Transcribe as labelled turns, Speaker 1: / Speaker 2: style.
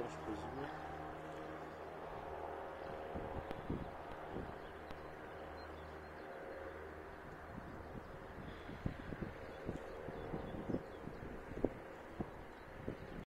Speaker 1: transposia